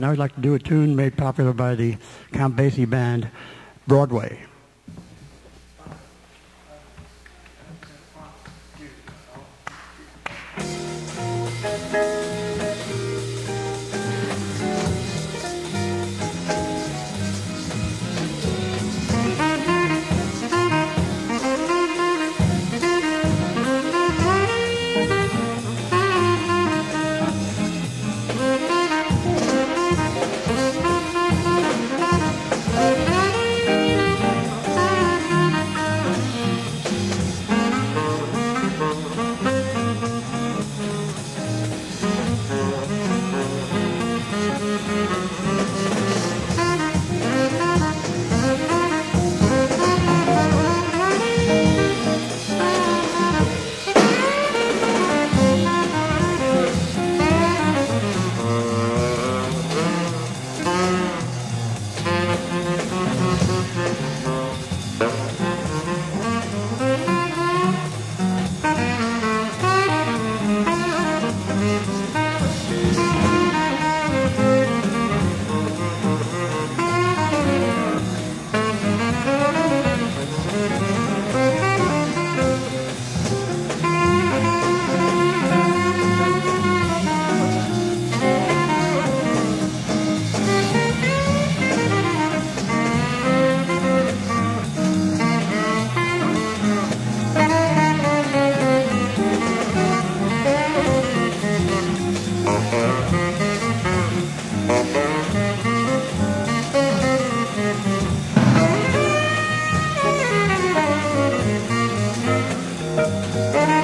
Now I'd like to do a tune made popular by the Count Basie Band, Broadway. Música